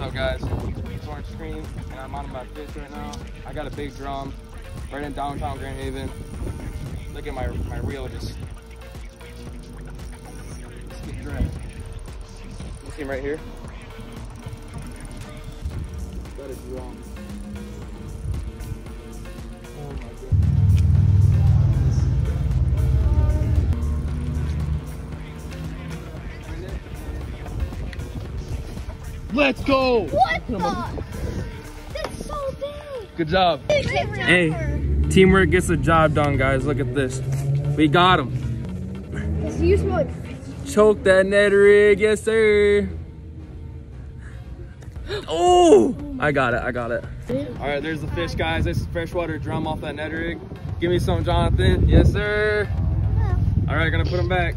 What's up guys? It's Orange Screen and I'm on my fish right now. I got a big drum right in downtown Grand Haven. Look at my, my reel just let's get dressed. You see right here? Got a drum. Let's go! What the? That's so big. Good job. Hey, teamwork gets the job done, guys. Look at this. We got him. Does he use? Choke that Ned rig, yes sir. Oh, I got it, I got it. All right, there's the fish, guys. This is freshwater drum off that Ned rig. Give me some, Jonathan. Yes, sir. All right, gonna put them back.